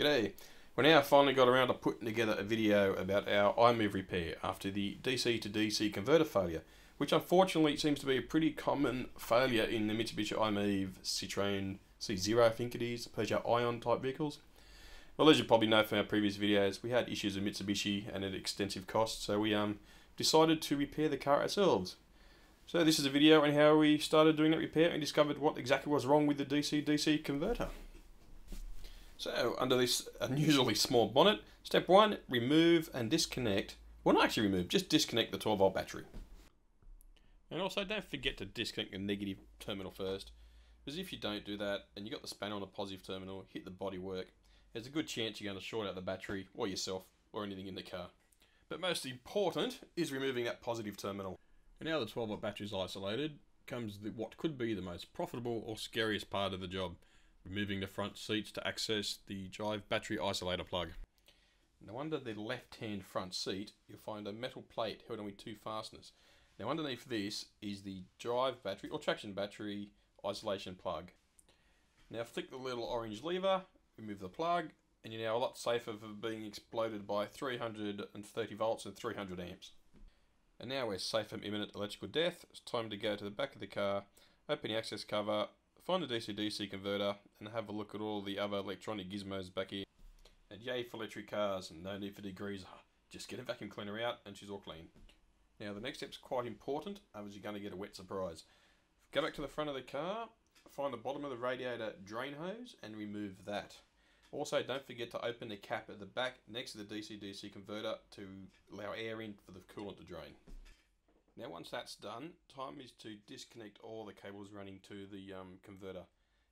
G'day. We now finally got around to putting together a video about our i-MiEV repair after the DC to DC converter failure, which unfortunately seems to be a pretty common failure in the Mitsubishi i-MiEV Citroen C-Zero, I think it is, Peugeot Ion type vehicles. Well, as you probably know from our previous videos, we had issues with Mitsubishi and at extensive cost, so we um, decided to repair the car ourselves. So this is a video on how we started doing that repair and discovered what exactly was wrong with the DC-DC converter. So under this unusually small bonnet, step one, remove and disconnect, well not actually remove, just disconnect the 12 volt battery. And also don't forget to disconnect the negative terminal first, because if you don't do that and you got the spanner on the positive terminal, hit the bodywork, there's a good chance you're going to short out the battery or yourself or anything in the car. But most important is removing that positive terminal. And now the 12 volt battery is isolated, comes the, what could be the most profitable or scariest part of the job removing the front seats to access the drive battery isolator plug. Now under the left hand front seat you'll find a metal plate held on with two fasteners. Now underneath this is the drive battery or traction battery isolation plug. Now flick the little orange lever, remove the plug and you're now a lot safer for being exploded by 330 volts and 300 amps. And now we're safe from imminent electrical death. It's time to go to the back of the car, open the access cover, find the DC-DC converter and have a look at all the other electronic gizmos back here. And yay for electric cars and no need for degreaser. Just get a vacuum cleaner out and she's all clean. Now the next step's quite important, otherwise you're going to get a wet surprise. Go back to the front of the car, find the bottom of the radiator drain hose and remove that. Also don't forget to open the cap at the back next to the DC-DC converter to allow air in for the coolant to drain. Now once that's done, time is to disconnect all the cables running to the um, converter,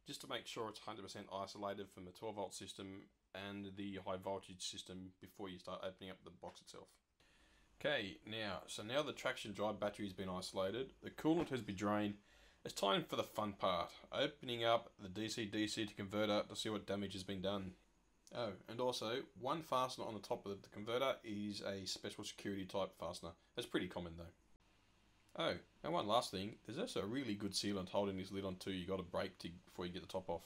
just to make sure it's 100% isolated from the 12 volt system and the high voltage system before you start opening up the box itself. Okay, now, so now the traction drive battery has been isolated, the coolant has been drained, it's time for the fun part, opening up the DC-DC to converter to see what damage has been done. Oh, and also, one fastener on the top of the converter is a special security type fastener. That's pretty common though. Oh, and one last thing, there's also a really good sealant holding this lid on too. You got to break to, before you get the top off.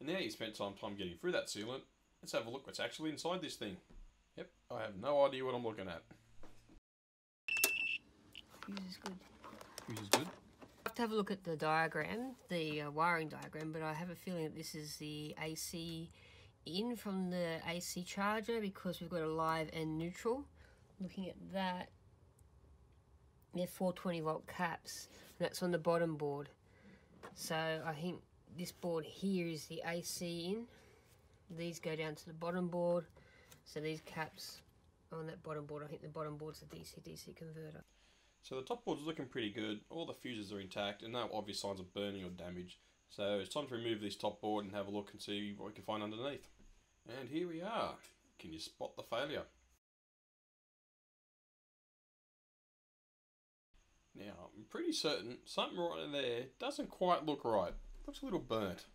And now you spent some time getting through that sealant, let's have a look what's actually inside this thing. Yep, I have no idea what I'm looking at. This is good. Which is good. I have to have a look at the diagram, the uh, wiring diagram, but I have a feeling that this is the AC in from the AC charger because we've got a live and neutral. Looking at that, they're 420 volt caps. and that's on the bottom board. So I think this board here is the AC in. These go down to the bottom board. So these caps on that bottom board, I think the bottom board's the DC-DC converter. So the top board's looking pretty good. All the fuses are intact and no obvious signs of burning or damage. So it's time to remove this top board and have a look and see what we can find underneath. And here we are. Can you spot the failure? Now, I'm pretty certain something right there doesn't quite look right. Looks a little burnt.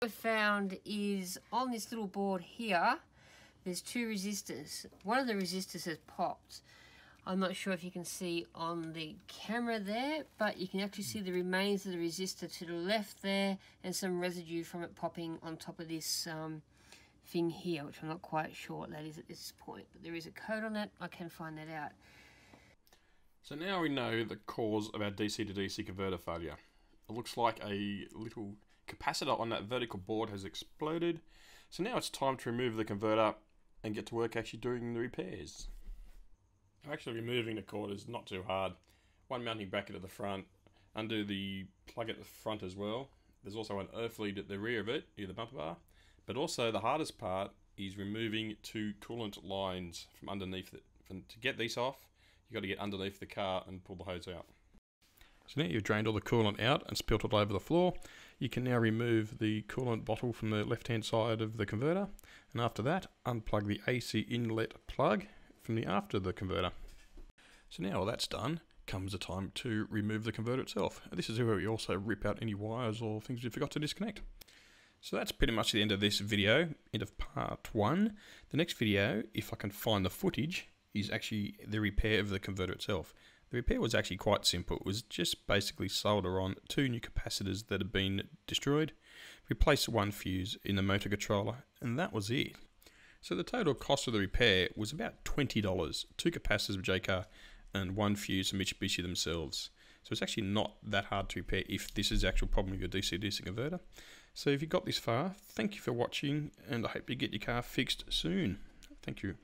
What I found is on this little board here, there's two resistors. One of the resistors has popped. I'm not sure if you can see on the camera there, but you can actually see the remains of the resistor to the left there and some residue from it popping on top of this um, thing here, which I'm not quite sure what that is at this point, but there is a code on that. I can find that out. So now we know the cause of our DC to DC converter failure. It looks like a little capacitor on that vertical board has exploded. So now it's time to remove the converter and get to work actually doing the repairs. Actually removing the cord is not too hard. One mounting bracket at the front, undo the plug at the front as well. There's also an earth lead at the rear of it, near the bumper bar. But also the hardest part is removing two coolant lines from underneath it. to get these off, you've got to get underneath the car and pull the hose out. So now you've drained all the coolant out and spilt it over the floor, you can now remove the coolant bottle from the left hand side of the converter and after that unplug the AC inlet plug from the after the converter. So now all that's done comes the time to remove the converter itself. This is where we also rip out any wires or things we forgot to disconnect. So that's pretty much the end of this video, end of part one. The next video, if I can find the footage, is actually the repair of the converter itself. The repair was actually quite simple. It was just basically solder on two new capacitors that had been destroyed. replace one fuse in the motor controller, and that was it. So the total cost of the repair was about $20, two capacitors of Jaycar and one fuse from Mitsubishi themselves. So it's actually not that hard to repair if this is the actual problem with your DC-DC converter. So if you got this far, thank you for watching and I hope you get your car fixed soon. Thank you.